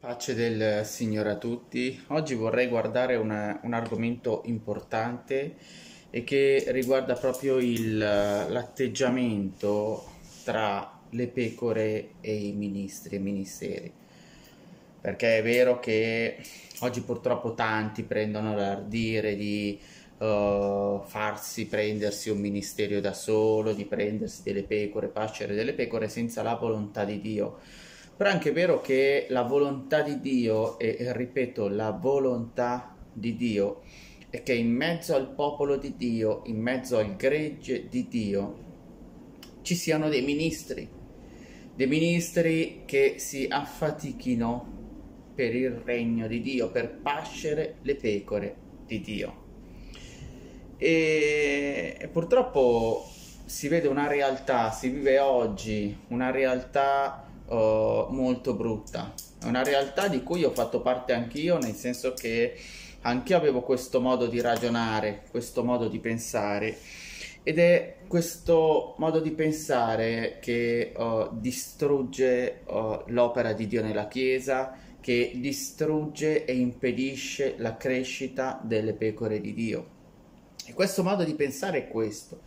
Pace del Signore a tutti. Oggi vorrei guardare una- un argomento importante e che riguarda proprio il- l'atteggiamento tra le pecore e i ministri e ministeri. Perché è vero che oggi purtroppo tanti prendono l'ardire di eh, farsi prendersi un ministero da solo, di prendersi delle pecore, pascere delle pecore senza la volontà di Dio. Però è anche vero che la volontà di Dio, e, ripeto, la volontà di Dio, è che in mezzo al popolo di Dio, in mezzo al gregge di Dio, ci siano dei ministri, dei ministri che si affatichino per il regno di Dio, per pascere le pecore di Dio. E, e purtroppo si vede una realtà, si vive oggi una realtà molto brutta, è una realtà di cui ho fatto parte anch'io, nel senso che anch'io avevo questo modo di ragionare, questo modo di pensare. Ed è questo modo di pensare che uh, distrugge uh, l'opera di Dio nella Chiesa, che distrugge e impedisce la crescita delle pecore di Dio. E questo modo di pensare è questo.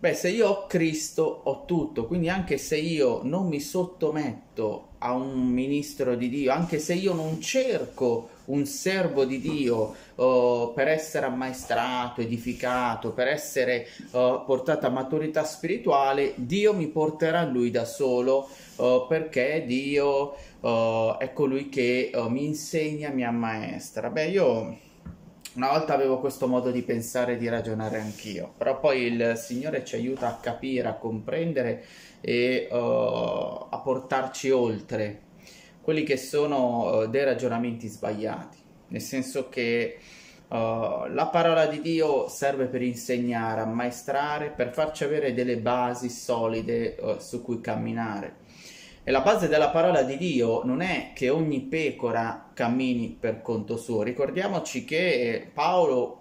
Beh, se io ho Cristo, ho tutto, quindi anche se io non mi sottometto a un ministro di Dio, anche se io non cerco un servo di Dio uh, per essere ammaestrato, edificato, per essere uh, portato a maturità spirituale, Dio mi porterà a lui da solo uh, perché Dio è colui che mi insegna, mi ammaestra. Beh, io una volta avevo questo modo di pensare e di ragionare anch'io, però poi il Signore ci aiuta a capire, a comprendere e uh, a portarci oltre quelli che sono uh, dei ragionamenti sbagliati, nel senso che uh, la parola di Dio serve per insegnare, ammaestrare, per farci avere delle basi solide su cui camminare. E la base della parola di Dio non è che ogni pecora cammini per conto suo. Ricordiamoci che Paolo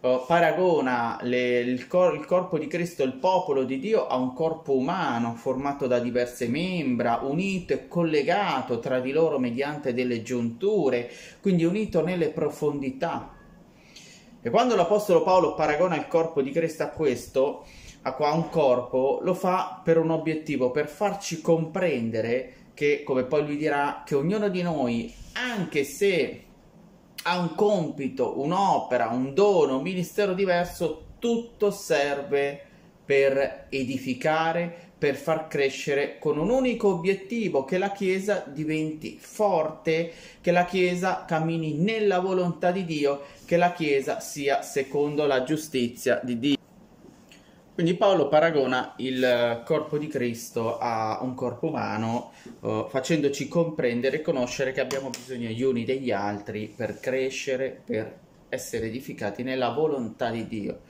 uh, paragona le, il, cor- il, corpo di Cristo, il popolo di Dio, a un corpo umano formato da diverse membra, unito e collegato tra di loro mediante delle giunture, quindi unito nelle profondità. E quando l'Apostolo Paolo paragona il corpo di Cristo a questo, a un corpo, lo fa per un obiettivo, per farci comprendere che, come poi lui dirà, che ognuno di noi, anche se ha un compito, un'opera, un dono, un ministero diverso, tutto serve per edificare, per far crescere con un unico obiettivo, che la Chiesa diventi forte, che la Chiesa cammini nella volontà di Dio, che la Chiesa sia secondo la giustizia di Dio. Quindi Paolo paragona il corpo di Cristo a un corpo umano, eh, facendoci comprendere e conoscere che abbiamo bisogno gli uni degli altri per crescere, per essere edificati nella volontà di Dio.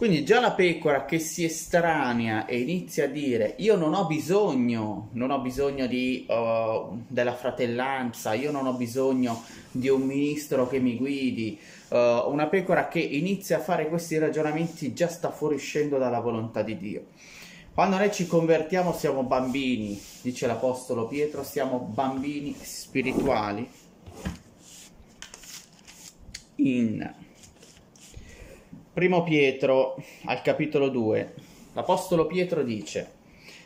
Quindi già la pecora che si estranea e inizia a dire io non ho bisogno, non ho bisogno di, uh, della fratellanza, io non ho bisogno di un ministro che mi guidi, uh, una pecora che inizia a fare questi ragionamenti già sta fuoriuscendo dalla volontà di Dio. Quando noi ci convertiamo siamo bambini, dice l'Apostolo Pietro, siamo bambini spirituali in Primo Pietro al capitolo 2, l'Apostolo Pietro dice,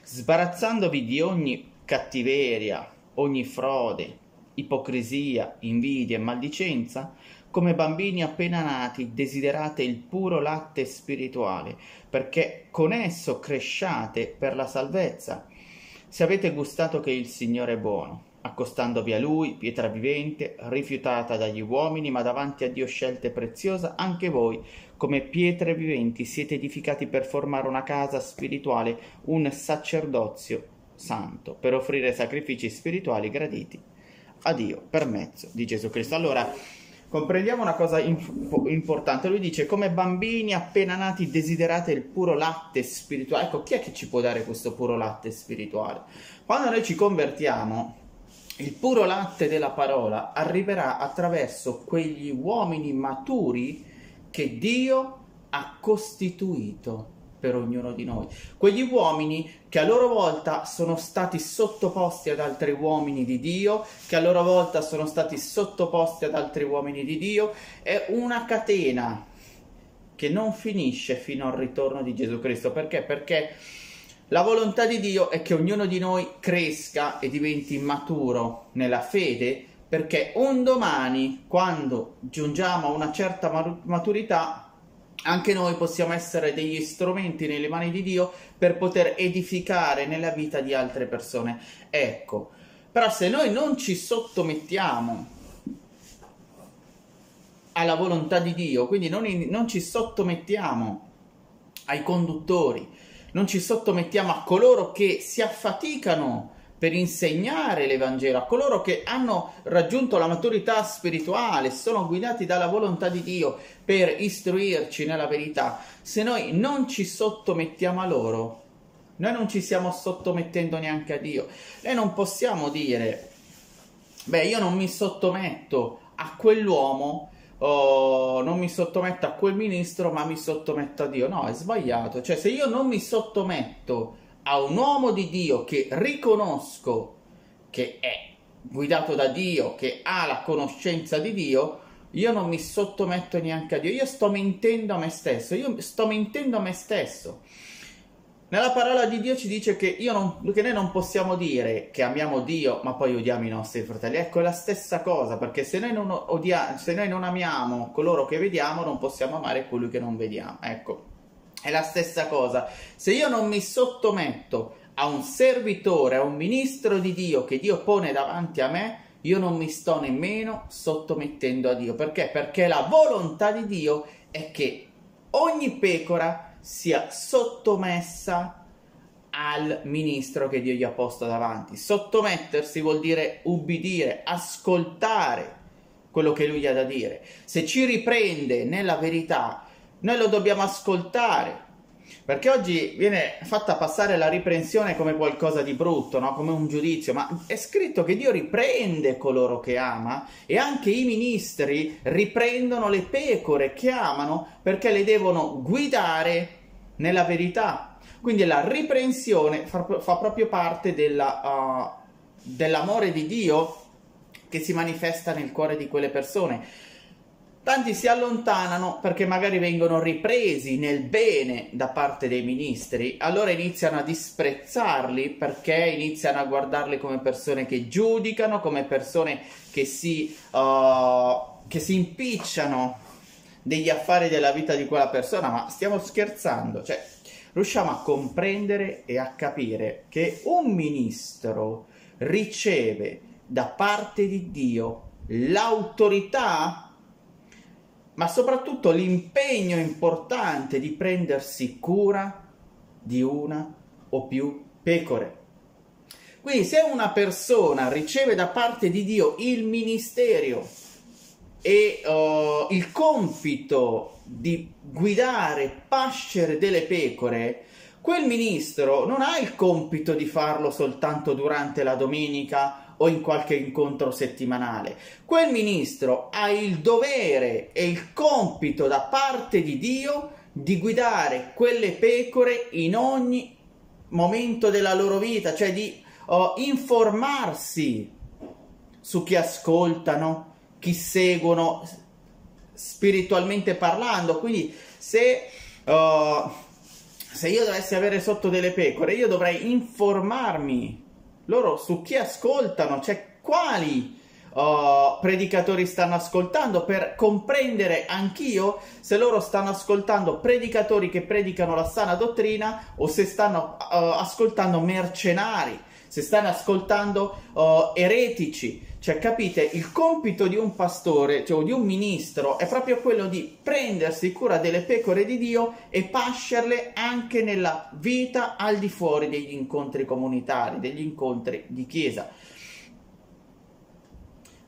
sbarazzandovi di ogni cattiveria, ogni frode, ipocrisia, invidia e maldicenza, come bambini appena nati desiderate il puro latte spirituale, perché con esso cresciate per la salvezza, se avete gustato che il Signore è buono accostandovi a lui, pietra vivente, rifiutata dagli uomini, ma davanti a Dio scelta e preziosa, anche voi, come pietre viventi, siete edificati per formare una casa spirituale, un sacerdozio santo, per offrire sacrifici spirituali graditi a Dio per mezzo di Gesù Cristo. Allora, comprendiamo una cosa imp- importante. Lui dice, come bambini appena nati desiderate il puro latte spirituale. Ecco, chi è che ci può dare questo puro latte spirituale? Quando noi ci convertiamo, il puro latte della parola arriverà attraverso quegli uomini maturi che Dio ha costituito per ognuno di noi. Quegli uomini che a loro volta sono stati sottoposti ad altri uomini di Dio, che a loro volta sono stati sottoposti ad altri uomini di Dio, è una catena che non finisce fino al ritorno di Gesù Cristo. Perché? Perché la volontà di Dio è che ognuno di noi cresca e diventi maturo nella fede, perché un domani, quando giungiamo a una certa maturità, anche noi possiamo essere degli strumenti nelle mani di Dio per poter edificare nella vita di altre persone. Ecco, però se noi non ci sottomettiamo alla volontà di Dio, quindi non, in, non ci sottomettiamo ai conduttori, non ci sottomettiamo a coloro che si affaticano per insegnare l'Evangelo, a coloro che hanno raggiunto la maturità spirituale, sono guidati dalla volontà di Dio per istruirci nella verità, se noi non ci sottomettiamo a loro, noi non ci stiamo sottomettendo neanche a Dio. Noi non possiamo dire, beh, io non mi sottometto a quell'uomo oh, non mi sottometto a quel ministro, ma mi sottometto a Dio. No, è sbagliato. Cioè, se io non mi sottometto a un uomo di Dio che riconosco che è guidato da Dio, che ha la conoscenza di Dio, io non mi sottometto neanche a Dio, io sto mentendo a me stesso, io sto mentendo a me stesso. Nella parola di Dio ci dice che, non, che, noi non possiamo dire che amiamo Dio, ma poi odiamo i nostri fratelli. Ecco, è la stessa cosa, perché se noi non, odia, se noi non amiamo coloro che vediamo, non possiamo amare colui che non vediamo. Ecco, è la stessa cosa. Se io non mi sottometto a un servitore, a un ministro di Dio che Dio pone davanti a me, io non mi sto nemmeno sottomettendo a Dio. Perché? Perché la volontà di Dio è che ogni pecora sia sottomessa al ministro che Dio gli ha posto davanti. Sottomettersi vuol dire ubbidire, ascoltare quello che lui ha da dire. Se ci riprende nella verità, noi lo dobbiamo ascoltare. Perché oggi viene fatta passare la riprensione come qualcosa di brutto, no? come un giudizio, ma è scritto che Dio riprende coloro che ama e anche i ministri riprendono le pecore che amano perché le devono guidare nella verità. Quindi la riprensione fa, fa proprio parte della, uh, dell'amore di Dio che si manifesta nel cuore di quelle persone. Tanti si allontanano perché magari vengono ripresi nel bene da parte dei ministri, allora iniziano a disprezzarli perché iniziano a guardarli come persone che giudicano, come persone che si, uh, che si impicciano degli affari della vita di quella persona, ma stiamo scherzando, cioè riusciamo a comprendere e a capire che un ministro riceve da parte di Dio l'autorità ma soprattutto l'impegno importante di prendersi cura di una o più pecore. Quindi se una persona riceve da parte di Dio il ministero e uh, il compito di guidare, pascere delle pecore, quel ministro non ha il compito di farlo soltanto durante la domenica o in qualche incontro settimanale. Quel ministro ha il dovere e il compito da parte di Dio di guidare quelle pecore in ogni momento della loro vita, cioè di uh, informarsi su chi ascoltano, chi seguono spiritualmente parlando. Quindi se, uh, se io dovessi avere sotto delle pecore, io dovrei informarmi loro su chi ascoltano, cioè quali uh, predicatori stanno ascoltando per comprendere anch'io se loro stanno ascoltando predicatori che predicano la sana dottrina o se stanno uh, ascoltando mercenari, se stanno ascoltando uh, eretici cioè, capite, il compito di un pastore, cioè di un ministro, è proprio quello di prendersi cura delle pecore di Dio e pascerle anche nella vita al di fuori degli incontri comunitari, degli incontri di chiesa.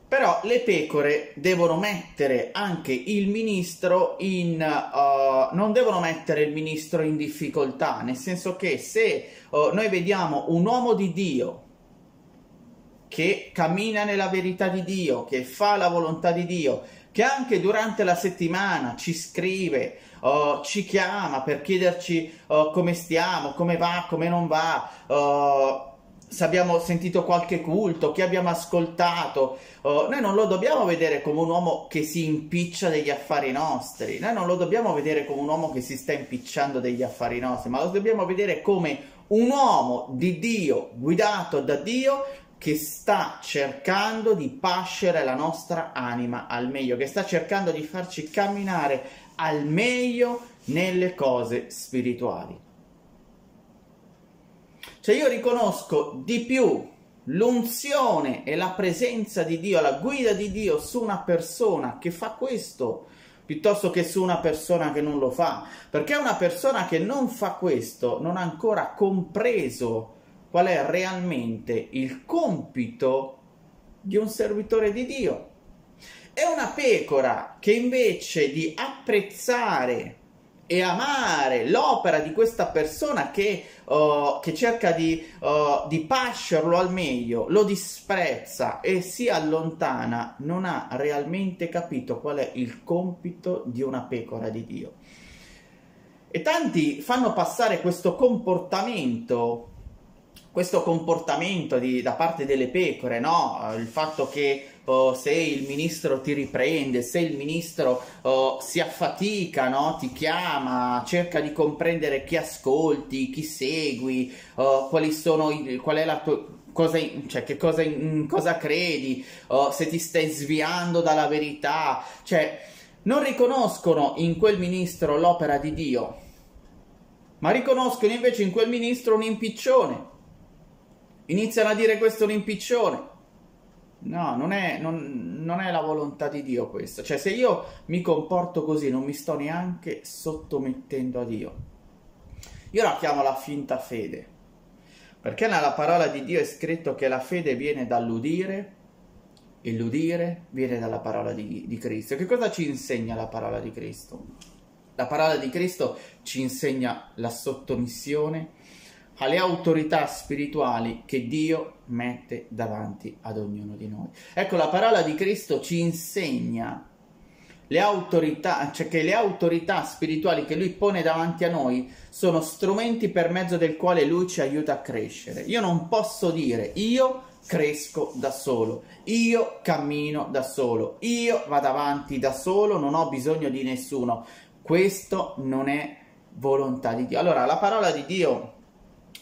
Però le pecore devono mettere anche il ministro in... Uh, non devono mettere il ministro in difficoltà, nel senso che se uh, noi vediamo un uomo di Dio che cammina nella verità di Dio, che fa la volontà di Dio, che anche durante la settimana ci scrive, oh, ci chiama per chiederci come stiamo, come va, come non va, se abbiamo sentito qualche culto, chi abbiamo ascoltato. Uh, noi non lo dobbiamo vedere come un uomo che si impiccia degli affari nostri, noi non lo dobbiamo vedere come un uomo che si sta impicciando degli affari nostri, ma lo dobbiamo vedere come un uomo di Dio, guidato da Dio, che sta cercando di pascere la nostra anima al meglio, che sta cercando di farci camminare al meglio nelle cose spirituali. Cioè io riconosco di più l'unzione e la presenza di Dio, la guida di Dio su una persona che fa questo piuttosto che su una persona che non lo fa, perché una persona che non fa questo non ha ancora compreso qual è realmente il compito di un servitore di Dio. È una pecora che invece di apprezzare e amare l'opera di questa persona che, uh, che cerca di, uh, di pascerlo al meglio, lo disprezza e si allontana, non ha realmente capito qual è il compito di una pecora di Dio. E tanti fanno passare questo comportamento questo comportamento di, da parte delle pecore, no? il fatto che oh, se il ministro ti riprende, se il ministro oh, si affatica, no? ti chiama, cerca di comprendere chi ascolti, chi segui, oh, quali sono, qual è la tua cosa, cioè, che cosa, cosa credi, se ti stai sviando dalla verità, cioè non riconoscono in quel ministro l'opera di Dio, ma riconoscono invece in quel ministro un impiccione iniziano a dire questo è un impiccione. No, non è, non, non è, la volontà di Dio questo. Cioè, se io mi comporto così, non mi sto neanche sottomettendo a Dio. Io la chiamo la finta fede. Perché nella parola di Dio è scritto che la fede viene dall'udire e l'udire viene dalla parola di, di Cristo. Che cosa ci insegna la parola di Cristo? La parola di Cristo ci insegna la sottomissione, alle autorità spirituali che Dio mette davanti ad ognuno di noi. Ecco, la parola di Cristo ci insegna le autorità, cioè che le autorità spirituali che lui pone davanti a noi sono strumenti per mezzo del quale lui ci aiuta a crescere. Io non posso dire io cresco da solo, io cammino da solo, io vado avanti da solo, non ho bisogno di nessuno. Questo non è volontà di Dio. Allora, la parola di Dio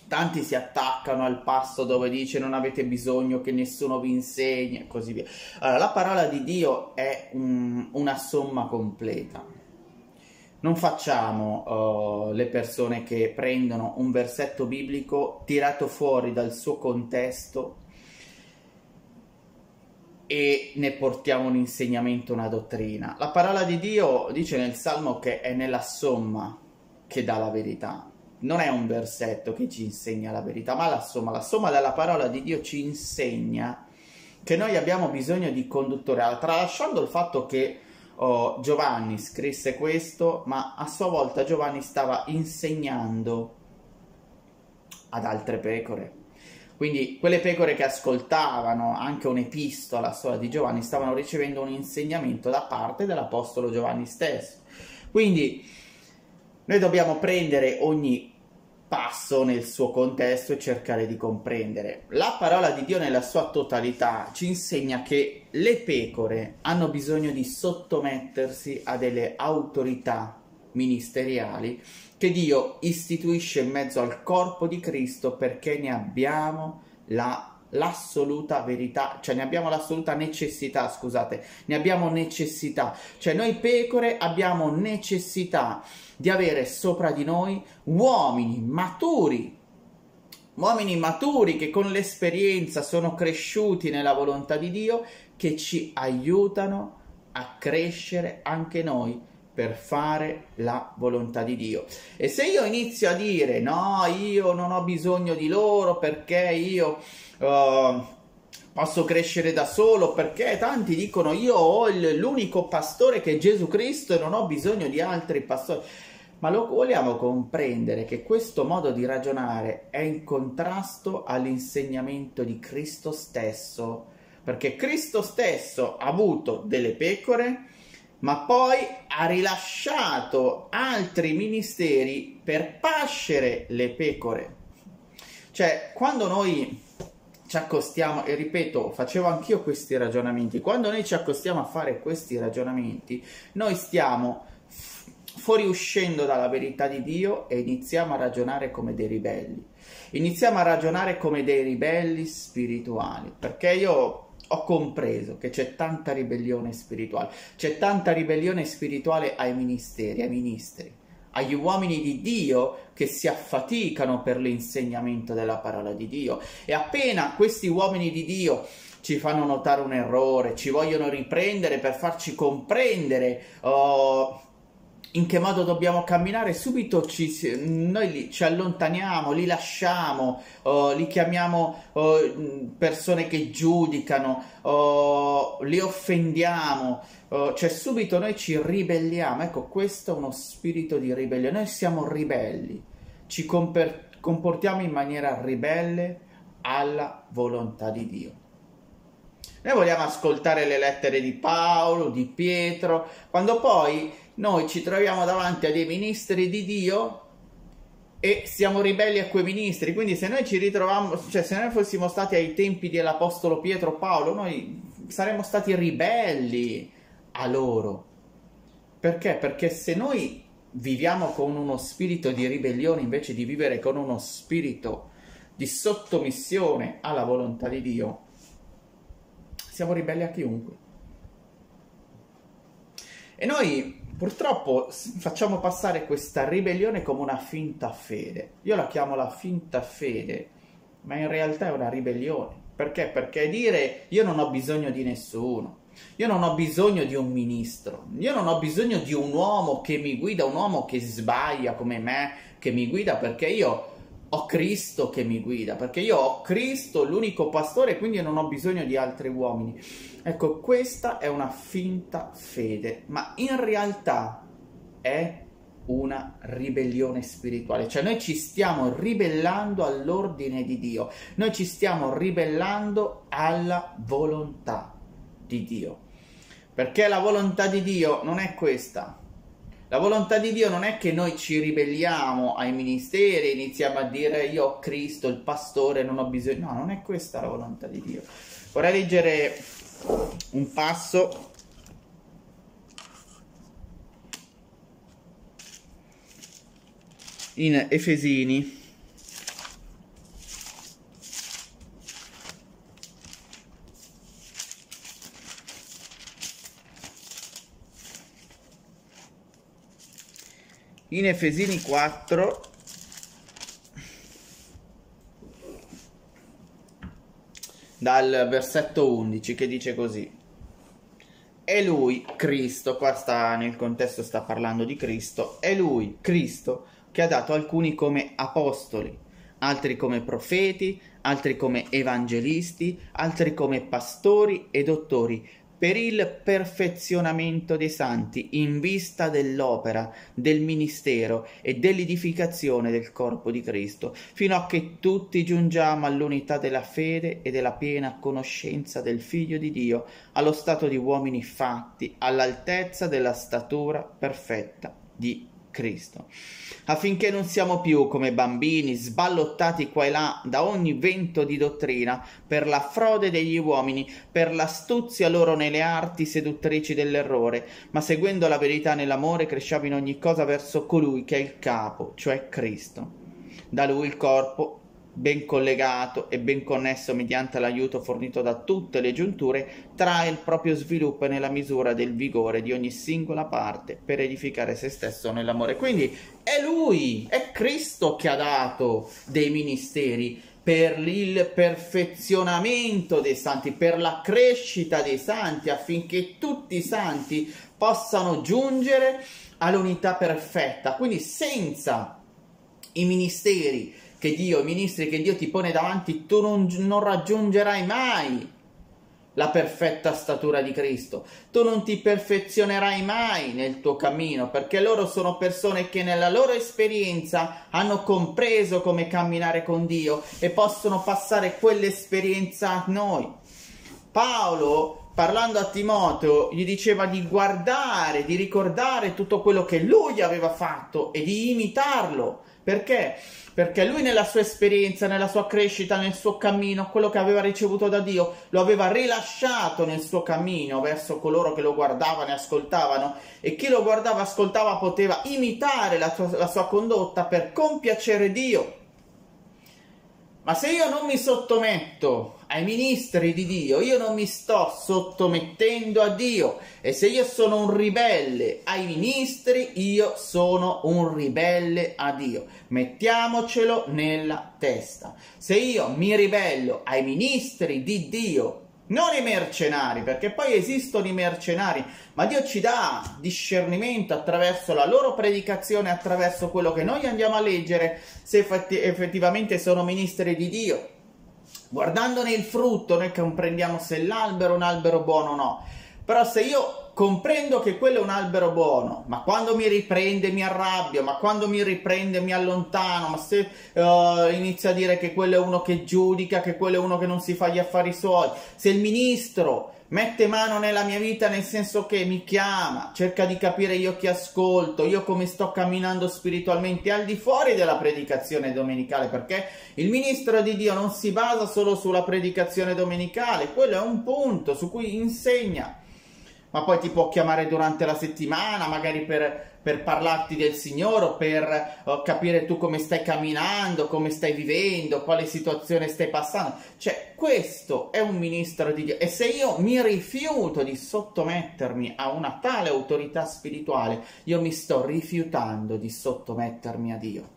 tanti si attaccano al passo dove dice non avete bisogno che nessuno vi insegni e così via. Allora, la parola di Dio è un, una somma completa. Non facciamo uh, le persone che prendono un versetto biblico tirato fuori dal suo contesto e ne portiamo un insegnamento, una dottrina. La parola di Dio dice nel Salmo che è nella somma che dà la verità non è un versetto che ci insegna la verità, ma la somma. La somma della parola di Dio ci insegna che noi abbiamo bisogno di conduttore, tralasciando il fatto che oh, Giovanni scrisse questo, ma a sua volta Giovanni stava insegnando ad altre pecore. Quindi quelle pecore che ascoltavano anche un'epistola, la storia di Giovanni, stavano ricevendo un insegnamento da parte dell'Apostolo Giovanni stesso. Quindi noi dobbiamo prendere ogni passo nel suo contesto e cercare di comprendere. La parola di Dio nella sua totalità ci insegna che le pecore hanno bisogno di sottomettersi a delle autorità ministeriali che Dio istituisce in mezzo al corpo di Cristo perché ne abbiamo la l'assoluta verità, cioè ne abbiamo l'assoluta necessità, scusate, ne abbiamo necessità, cioè noi pecore abbiamo necessità di avere sopra di noi uomini maturi, uomini maturi che con l'esperienza sono cresciuti nella volontà di Dio, che ci aiutano a crescere anche noi per fare la volontà di Dio. E se io inizio a dire no, io non ho bisogno di loro perché io uh, posso crescere da solo, perché tanti dicono io ho l'unico pastore che è Gesù Cristo e non ho bisogno di altri pastori. Ma lo vogliamo comprendere che questo modo di ragionare è in contrasto all'insegnamento di Cristo stesso, perché Cristo stesso ha avuto delle pecore ma poi ha rilasciato altri ministeri per pascere le pecore. Cioè, quando noi ci accostiamo, e ripeto, facevo anch'io questi ragionamenti, quando noi ci accostiamo a fare questi ragionamenti, noi stiamo fuoriuscendo dalla verità di Dio e iniziamo a ragionare come dei ribelli. Iniziamo a ragionare come dei ribelli spirituali, perché io ho compreso che c'è tanta ribellione spirituale, c'è tanta ribellione spirituale ai ministeri, ai ministri, agli uomini di Dio che si affaticano per l'insegnamento della parola di Dio. E appena questi uomini di Dio ci fanno notare un errore, ci vogliono riprendere per farci comprendere oh, in che modo dobbiamo camminare, subito ci, noi li, ci allontaniamo, li lasciamo, oh, li chiamiamo oh, persone che giudicano, oh, li offendiamo, cioè subito noi ci ribelliamo. Ecco, questo è uno spirito di ribellione. Noi siamo ribelli, ci comper- comportiamo in maniera ribelle alla volontà di Dio. Noi vogliamo ascoltare le lettere di Paolo, di Pietro, quando poi noi ci troviamo davanti a dei ministri di Dio e siamo ribelli a quei ministri. Quindi se noi ci ritroviamo, cioè se noi fossimo stati ai tempi dell'Apostolo Pietro Paolo, noi saremmo stati ribelli a loro. Perché? Perché se noi viviamo con uno spirito di ribellione invece di vivere con uno spirito di sottomissione alla volontà di Dio, siamo ribelli a chiunque. E noi purtroppo facciamo passare questa ribellione come una finta fede. Io la chiamo la finta fede, ma in realtà è una ribellione. Perché? Perché dire io non ho bisogno di nessuno, io non ho bisogno di un ministro, io non ho bisogno di un uomo che mi guida, un uomo che sbaglia come me, che mi guida perché io ho Cristo che mi guida, perché io ho Cristo, l'unico pastore, quindi non ho bisogno di altri uomini. Ecco, questa è una finta fede, ma in realtà è una ribellione spirituale, cioè noi ci stiamo ribellando all'ordine di Dio, noi ci stiamo ribellando alla volontà di Dio. Perché la volontà di Dio non è questa. La volontà di Dio non è che noi ci ribelliamo ai ministeri, iniziamo a dire io ho Cristo, il pastore, non ho bisogno. No, non è questa la volontà di Dio. Vorrei leggere un passo in Efesini in Efesini 4 dal versetto 11 che dice così. È lui Cristo qua sta nel contesto sta parlando di Cristo. È lui Cristo che ha dato alcuni come apostoli altri come profeti altri come evangelisti altri come pastori e dottori per il perfezionamento dei santi in vista dell'opera, del ministero e dell'edificazione del corpo di Cristo, fino a che tutti giungiamo all'unità della fede e della piena conoscenza del Figlio di Dio, allo stato di uomini fatti, all'altezza della statura perfetta di Cristo, affinché non siamo più come bambini sballottati qua e là da ogni vento di dottrina, per la frode degli uomini, per l'astuzia loro nelle arti seduttrici dell'errore, ma seguendo la verità nell'amore cresciamo in ogni cosa verso colui che è il capo, cioè Cristo. Da lui il corpo ben collegato e ben connesso mediante l'aiuto fornito da tutte le giunture, trae il proprio sviluppo nella misura del vigore di ogni singola parte per edificare se stesso nell'amore. Quindi è Lui, è Cristo che ha dato dei ministeri per il perfezionamento dei santi, per la crescita dei santi, affinché tutti i santi possano giungere all'unità perfetta. Quindi senza i ministeri che Dio, i ministri che Dio ti pone davanti, tu non, non raggiungerai mai la perfetta statura di Cristo. Tu non ti perfezionerai mai nel tuo cammino, perché loro sono persone che nella loro esperienza hanno compreso come camminare con Dio e possono passare quell'esperienza a noi. Paolo parlando a Timoteo, gli diceva di guardare, di ricordare tutto quello che lui aveva fatto e di imitarlo. Perché? Perché lui nella sua esperienza, nella sua crescita, nel suo cammino, quello che aveva ricevuto da Dio, lo aveva rilasciato nel suo cammino verso coloro che lo guardavano e ascoltavano e chi lo guardava ascoltava poteva imitare la sua, la sua condotta per compiacere Dio. Ma se io non mi sottometto ai ministri di Dio, io non mi sto sottomettendo a Dio. E se io sono un ribelle ai ministri, io sono un ribelle a Dio. Mettiamocelo nella testa. Se io mi ribello ai ministri di Dio, non i mercenari, perché poi esistono i mercenari, ma Dio ci dà discernimento attraverso la loro predicazione, attraverso quello che noi andiamo a leggere, se effetti, effettivamente sono ministri di Dio. Guardandone il frutto, noi comprendiamo se l'albero è un albero buono o no. Però se io comprendo che quello è un albero buono, ma quando mi riprende mi arrabbio, ma quando mi riprende mi allontano, ma se uh, inizio a dire che quello è uno che giudica, che quello è uno che non si fa gli affari suoi, se il ministro mette mano nella mia vita nel senso che mi chiama, cerca di capire io chi ascolto, io come sto camminando spiritualmente al di fuori della predicazione domenicale, perché il ministro di Dio non si basa solo sulla predicazione domenicale, quello è un punto su cui insegna. Ma poi ti può chiamare durante la settimana, magari per, per parlarti del Signore, per uh, capire tu come stai camminando, come stai vivendo, quale situazione stai passando. Cioè, questo è un ministro di Dio. E se io mi rifiuto di sottomettermi a una tale autorità spirituale, io mi sto rifiutando di sottomettermi a Dio.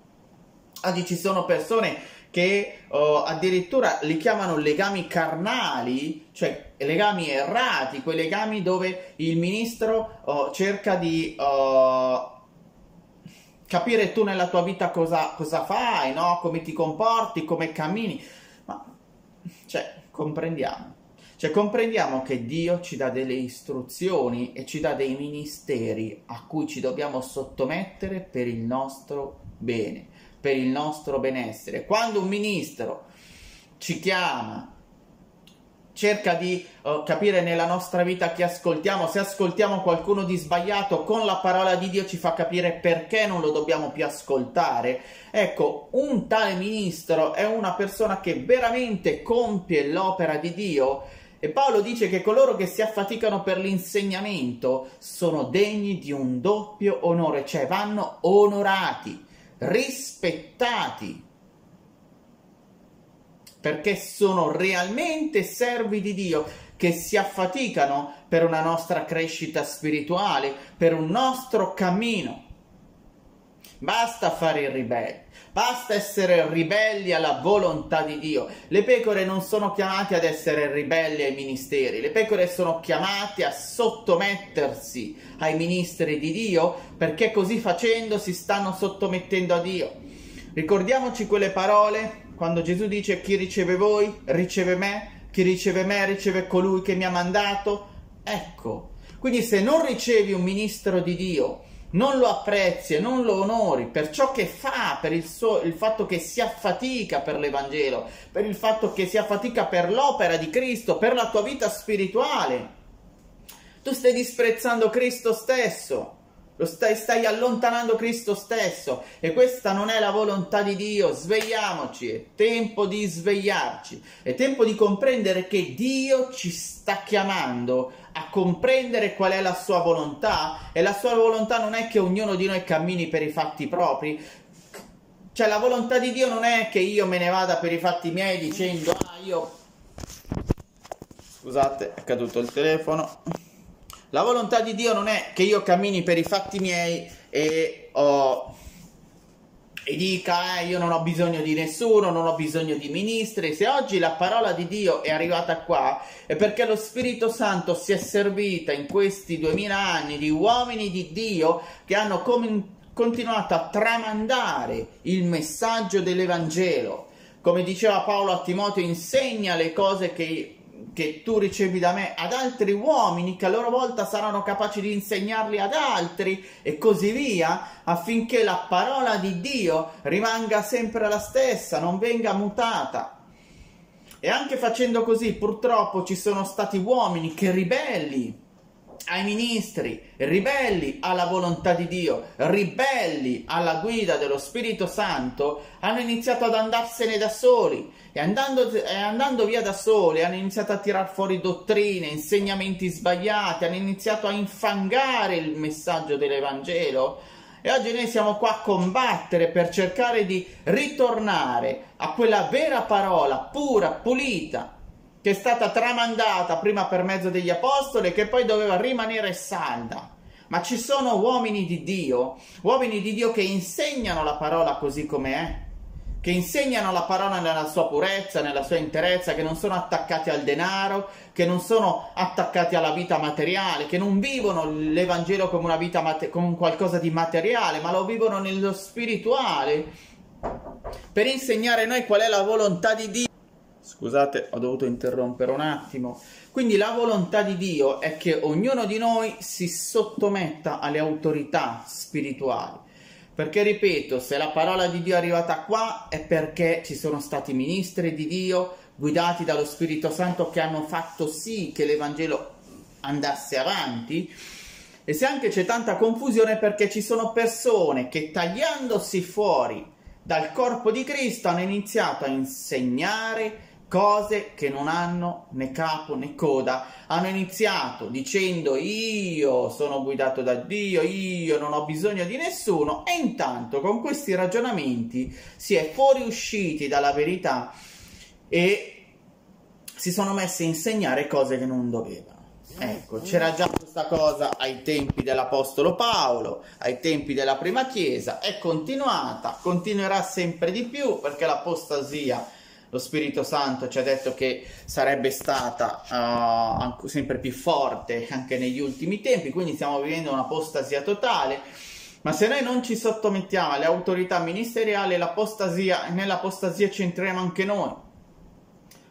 Oggi ci sono persone che oh, addirittura li chiamano legami carnali, cioè legami errati, quei legami dove il ministro oh, cerca di oh, capire tu nella tua vita cosa, cosa fai, no? come ti comporti, come cammini. Ma, cioè, comprendiamo. Cioè, comprendiamo che Dio ci dà delle istruzioni e ci dà dei ministeri a cui ci dobbiamo sottomettere per il nostro bene per il nostro benessere. Quando un ministro ci chiama, cerca di uh, capire nella nostra vita chi ascoltiamo, se ascoltiamo qualcuno di sbagliato, con la parola di Dio ci fa capire perché non lo dobbiamo più ascoltare. Ecco, un tale ministro è una persona che veramente compie l'opera di Dio. E Paolo dice che coloro che si affaticano per l'insegnamento sono degni di un doppio onore, cioè vanno onorati rispettati perché sono realmente servi di Dio che si affaticano per una nostra crescita spirituale, per un nostro cammino. Basta fare il ribelle, basta essere ribelli alla volontà di Dio. Le pecore non sono chiamate ad essere ribelli ai ministeri, le pecore sono chiamate a sottomettersi ai ministri di Dio perché così facendo si stanno sottomettendo a Dio. Ricordiamoci quelle parole quando Gesù dice chi riceve voi riceve me, chi riceve me riceve colui che mi ha mandato. Ecco, quindi se non ricevi un ministro di Dio, non lo apprezzi e non lo onori per ciò che fa, per il, suo, il fatto che si affatica per l'Evangelo, per il fatto che si affatica per l'opera di Cristo, per la tua vita spirituale. Tu stai disprezzando Cristo stesso, stai, stai allontanando Cristo stesso e questa non è la volontà di Dio. Svegliamoci, è tempo di svegliarci, è tempo di comprendere che Dio ci sta chiamando a comprendere qual è la sua volontà e la sua volontà non è che ognuno di noi cammini per i fatti propri. Cioè la volontà di Dio non è che io me ne vada per i fatti miei dicendo ah io Scusate, è caduto il telefono. La volontà di Dio non è che io cammini per i fatti miei e, oh, e dica eh, io non ho bisogno di nessuno, non ho bisogno di ministri. Se oggi la parola di Dio è arrivata qua è perché lo Spirito Santo si è servita in questi duemila anni di uomini di Dio che hanno com- continuato a tramandare il messaggio dell'Evangelo. Come diceva Paolo a Timoteo, insegna le cose che che tu ricevi da me ad altri uomini che a loro volta saranno capaci di insegnarli ad altri e così via, affinché la parola di Dio rimanga sempre la stessa, non venga mutata. E anche facendo così, purtroppo ci sono stati uomini che ribelli ai ministri, ribelli alla volontà di Dio, ribelli alla guida dello Spirito Santo, hanno iniziato ad andarsene da soli e andando, e andando via da soli hanno iniziato a tirar fuori dottrine, insegnamenti sbagliati, hanno iniziato a infangare il messaggio dell'Evangelo. E oggi noi siamo qua a combattere per cercare di ritornare a quella vera parola pura, pulita, che è stata tramandata prima per mezzo degli apostoli e che poi doveva rimanere salda. Ma ci sono uomini di Dio, uomini di Dio che insegnano la parola così come è, che insegnano la parola nella sua purezza, nella sua interezza, che non sono attaccati al denaro, che non sono attaccati alla vita materiale, che non vivono l'Evangelo come una vita mate- come qualcosa di materiale, ma lo vivono nello spirituale, per insegnare noi qual è la volontà di Dio Scusate, ho dovuto interrompere un attimo. Quindi la volontà di Dio è che ognuno di noi si sottometta alle autorità spirituali. Perché ripeto, se la parola di Dio è arrivata qua è perché ci sono stati ministri di Dio guidati dallo Spirito Santo che hanno fatto sì che l'Evangelo andasse avanti. E se anche c'è tanta confusione perché ci sono persone che tagliandosi fuori dal corpo di Cristo hanno iniziato a insegnare cose che non hanno né capo né coda. Hanno iniziato dicendo io sono guidato da Dio, io non ho bisogno di nessuno e intanto con questi ragionamenti si è fuoriusciti dalla verità e si sono messi a insegnare cose che non dovevano. Ecco, c'era già questa cosa ai tempi dell'Apostolo Paolo, ai tempi della prima Chiesa, è continuata, continuerà sempre di più perché l'apostasia lo Spirito Santo ci ha detto che sarebbe stata uh, sempre più forte anche negli ultimi tempi, quindi stiamo vivendo un'apostasia totale. Ma se noi non ci sottomettiamo alle autorità ministeriali, l'apostasia, nell'apostasia ci entriamo anche noi.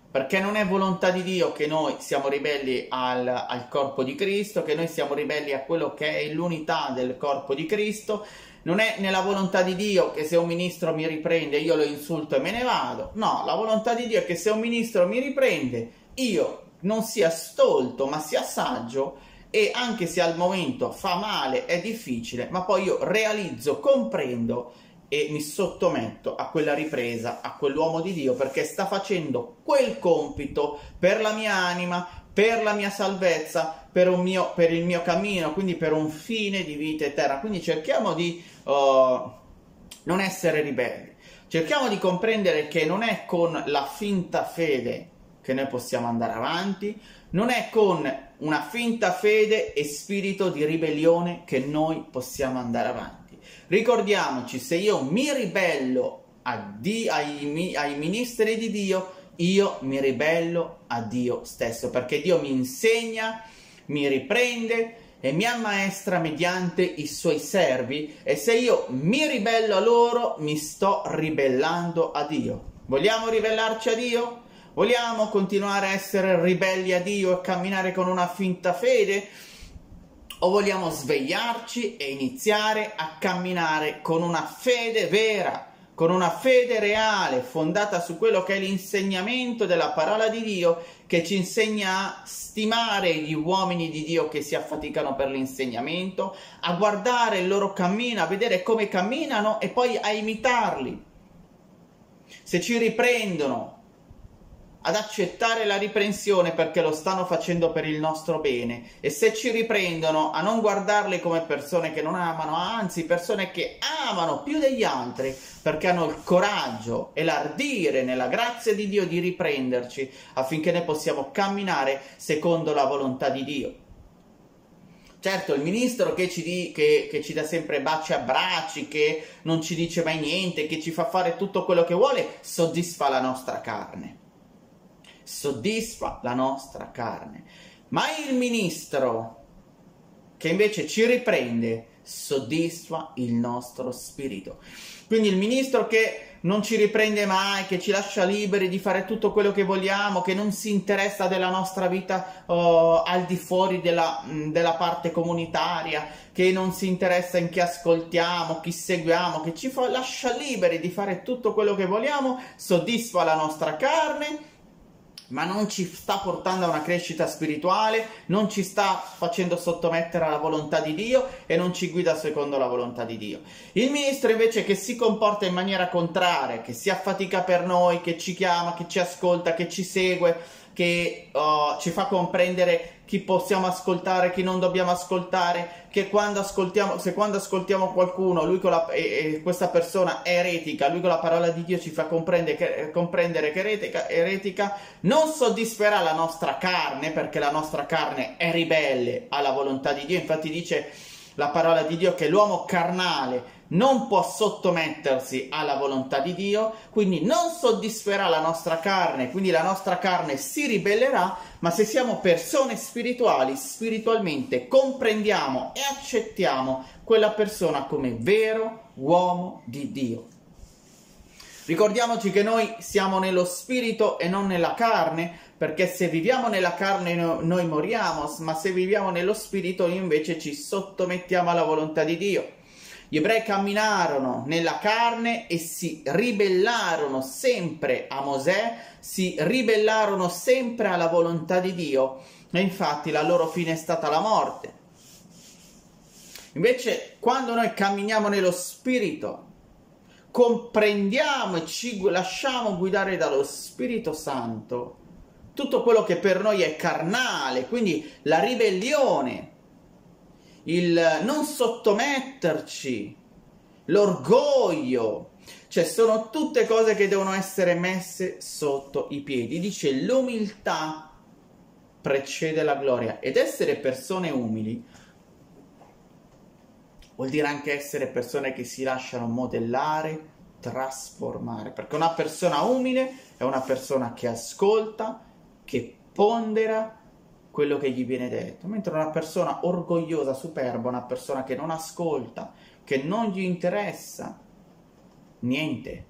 Perché non è volontà di Dio che noi siamo ribelli al, al corpo di Cristo, che noi siamo ribelli a quello che è l'unità del corpo di Cristo, non è nella volontà di Dio che se un ministro mi riprende io lo insulto e me ne vado. No, la volontà di Dio è che se un ministro mi riprende io non sia stolto ma sia saggio e anche se al momento fa male, è difficile, ma poi io realizzo, comprendo e mi sottometto a quella ripresa, a quell'uomo di Dio perché sta facendo quel compito per la mia anima, per la mia salvezza, per, mio, per, il mio cammino, quindi per un fine di vita eterna. Quindi cerchiamo di uh, non essere ribelli, cerchiamo di comprendere che non è con la finta fede che noi possiamo andare avanti, non è con una finta fede e spirito di ribellione che noi possiamo andare avanti. Ricordiamoci, se io mi ribello di, ai, ai ministri di Dio, io mi ribello a Dio stesso, perché Dio mi insegna, mi riprende e mi ammaestra mediante i suoi servi e se io mi ribello a loro, mi sto ribellando a Dio. Vogliamo ribellarci a Dio? Vogliamo continuare a essere ribelli a Dio e camminare con una finta fede? O vogliamo svegliarci e iniziare a camminare con una fede vera? con una fede reale fondata su quello che è l'insegnamento della parola di Dio che ci insegna a stimare gli uomini di Dio che si affaticano per l'insegnamento, a guardare il loro cammino, a vedere come camminano e poi a imitarli. Se ci riprendono, ad accettare la riprensione perché lo stanno facendo per il nostro bene e se ci riprendono a non guardarli come persone che non amano, anzi persone che amano più degli altri perché hanno il coraggio e l'ardire nella grazia di Dio di riprenderci affinché ne possiamo camminare secondo la volontà di Dio. Certo, il ministro che ci, di, che, che ci, dà sempre baci e abbracci, che non ci dice mai niente, che ci fa fare tutto quello che vuole, soddisfa la nostra carne soddisfa la nostra carne. Ma il ministro che invece ci riprende soddisfa il nostro spirito. Quindi il ministro che non ci riprende mai, che ci lascia liberi di fare tutto quello che vogliamo, che non si interessa della nostra vita uh, al di fuori della, della, parte comunitaria, che non si interessa in chi ascoltiamo, chi seguiamo, che ci fa, lascia liberi di fare tutto quello che vogliamo, soddisfa la nostra carne ma non ci sta portando a una crescita spirituale, non ci sta facendo sottomettere alla volontà di Dio e non ci guida secondo la volontà di Dio. Il ministro invece che si comporta in maniera contraria, che si affatica per noi, che ci chiama, che ci ascolta, che ci segue, che uh, ci fa comprendere chi possiamo ascoltare, chi non dobbiamo ascoltare, che quando ascoltiamo, se quando ascoltiamo qualcuno, lui con la, e, e questa persona è eretica, lui con la parola di Dio ci fa comprendere che, comprendere che eretica, eretica, non soddisferà la nostra carne, perché la nostra carne è ribelle alla volontà di Dio, infatti dice la parola di Dio che l'uomo carnale non può sottomettersi alla volontà di Dio, quindi non soddisferà la nostra carne, quindi la nostra carne si ribellerà, ma se siamo persone spirituali, spiritualmente comprendiamo e accettiamo quella persona come vero uomo di Dio. Ricordiamoci che noi siamo nello spirito e non nella carne, perché se viviamo nella carne noi moriamo, ma se viviamo nello spirito invece ci sottomettiamo alla volontà di Dio. Gli ebrei camminarono nella carne e si ribellarono sempre a Mosè, si ribellarono sempre alla volontà di Dio e infatti la loro fine è stata la morte. Invece quando noi camminiamo nello Spirito, comprendiamo e ci lasciamo guidare dallo Spirito Santo, tutto quello che per noi è carnale, quindi la ribellione, il non sottometterci, l'orgoglio, cioè sono tutte cose che devono essere messe sotto i piedi. Dice l'umiltà precede la gloria. Ed essere persone umili vuol dire anche essere persone che si lasciano modellare, trasformare, perché una persona umile è una persona che ascolta, che pondera quello che gli viene detto, mentre una persona orgogliosa, superba, una persona che non ascolta, che non gli interessa niente.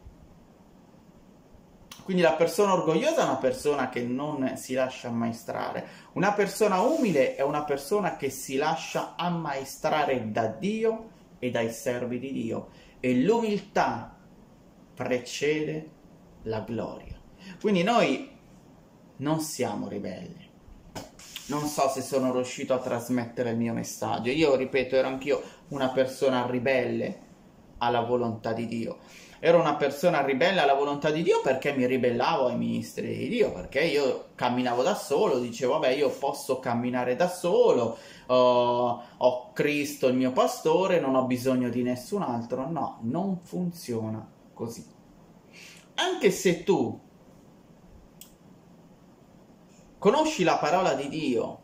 Quindi la persona orgogliosa è una persona che non si lascia ammaestrare. Una persona umile è una persona che si lascia ammaestrare da Dio e dai servi di Dio. E l'umiltà precede la gloria. Quindi noi non siamo ribelli non so se sono riuscito a trasmettere il mio messaggio. Io, ripeto, ero anch'io una persona ribelle alla volontà di Dio. Ero una persona ribelle alla volontà di Dio perché mi ribellavo ai ministri di Dio, perché io camminavo da solo, dicevo, vabbè, io posso camminare da solo, uh, ho Cristo il mio pastore, non ho bisogno di nessun altro. No, non funziona così. Anche se tu conosci la parola di Dio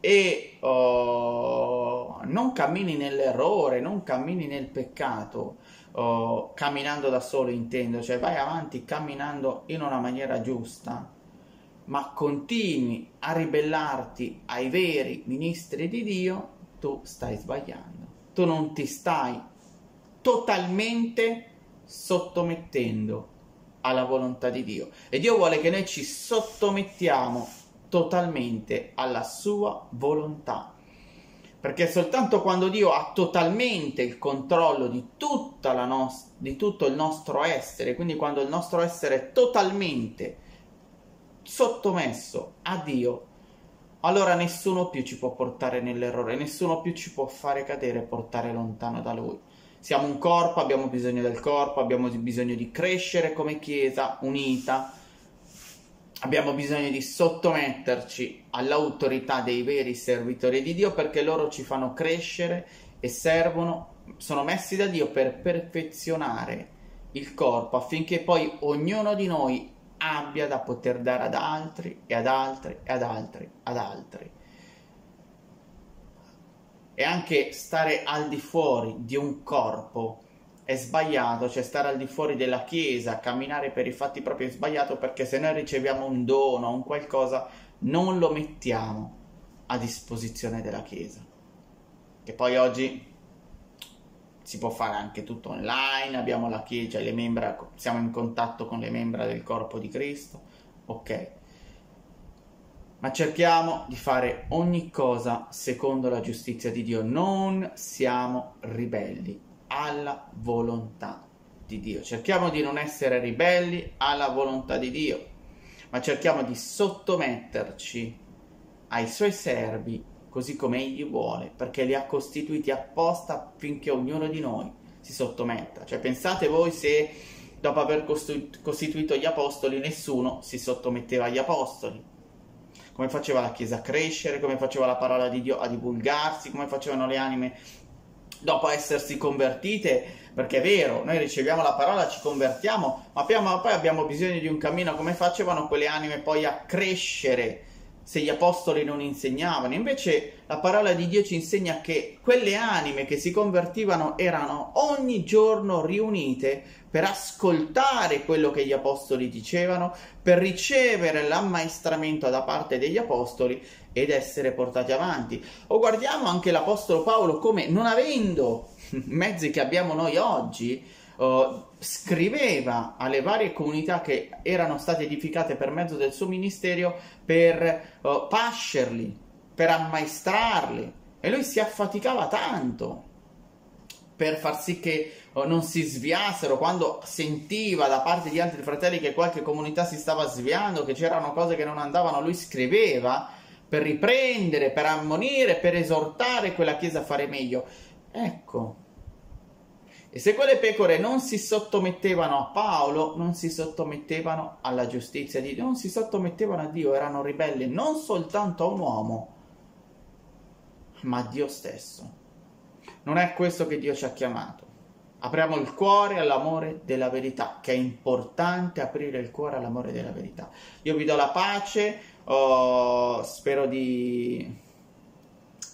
e oh, non cammini nell'errore, non cammini nel peccato, oh, camminando da solo intendo, cioè vai avanti camminando in una maniera giusta, ma continui a ribellarti ai veri ministri di Dio, tu stai sbagliando. Tu non ti stai totalmente sottomettendo alla volontà di Dio. E Dio vuole che noi ci sottomettiamo totalmente alla sua volontà. Perché soltanto quando Dio ha totalmente il controllo di, nos- di tutto il nostro essere, quindi quando il nostro essere è totalmente sottomesso a Dio, allora nessuno più ci può portare nell'errore, nessuno più ci può fare cadere e portare lontano da Lui. Siamo un corpo, abbiamo bisogno del corpo, abbiamo bisogno di crescere come Chiesa unita, abbiamo bisogno di sottometterci all'autorità dei veri servitori di Dio perché loro ci fanno crescere e servono, sono messi da Dio per perfezionare il corpo affinché poi ognuno di noi abbia da poter dare ad altri e ad altri e ad altri ad altri e anche stare al di fuori di un corpo è sbagliato, cioè stare al di fuori della Chiesa, camminare per i fatti propri è sbagliato perché se noi riceviamo un dono, un qualcosa, non lo mettiamo a disposizione della Chiesa. Che poi oggi si può fare anche tutto online, abbiamo la Chiesa, le membra, siamo in contatto con le membra del corpo di Cristo, ok ma cerchiamo di fare ogni cosa secondo la giustizia di Dio. Non siamo ribelli alla volontà di Dio. Cerchiamo di non essere ribelli alla volontà di Dio. ma cerchiamo di sottometterci ai suoi servi così come egli vuole, perché li ha costituiti apposta affinché ognuno di noi si sottometta. Cioè pensate voi se dopo aver costituito gli apostoli nessuno si sottometteva agli apostoli. Come faceva la Chiesa a crescere, come faceva la parola di Dio a divulgarsi, come facevano le anime dopo essersi convertite, perché è vero, noi riceviamo la parola, ci convertiamo, ma poi abbiamo bisogno di un cammino, come facevano quelle anime poi a crescere se gli apostoli non insegnavano. Invece la parola di Dio ci insegna che quelle anime che si convertivano erano ogni giorno riunite per ascoltare quello che gli apostoli dicevano, per ricevere l'ammaestramento da parte degli apostoli ed essere portati avanti. O guardiamo anche l'apostolo Paolo come non avendo mezzi che abbiamo noi oggi, uh, scriveva alle varie comunità che erano state edificate per mezzo del suo ministero per uh, pascerli, per ammaestrarli e lui si affaticava tanto per far sì che uh, non si sviassero quando sentiva da parte di altri fratelli che qualche comunità si stava sviando, che c'erano cose che non andavano, lui scriveva per riprendere, per ammonire, per esortare quella chiesa a fare meglio. Ecco, e se quelle pecore non si sottomettevano a Paolo, non si sottomettevano alla giustizia di Dio, non si sottomettevano a Dio, erano ribelli non soltanto a un uomo, ma a Dio stesso. Non è questo che Dio ci ha chiamato. Apriamo il cuore all'amore della verità, che è importante aprire il cuore all'amore della verità. Io vi do la pace, oh, spero di,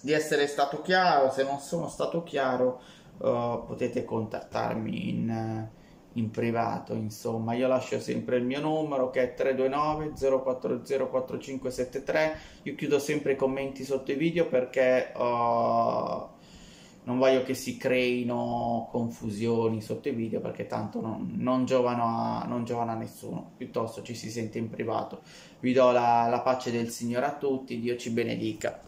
di essere stato chiaro, se non sono stato chiaro uh, potete contattarmi in, in, privato insomma io lascio sempre il mio numero che è 329 040 4573 io chiudo sempre i commenti sotto i video perché uh, non voglio che si creino confusioni sotto i video perché tanto non, non, giovano, a, non giovano, a, nessuno, piuttosto ci si sente in privato. Vi do la, la pace del Signore a tutti, Dio ci benedica.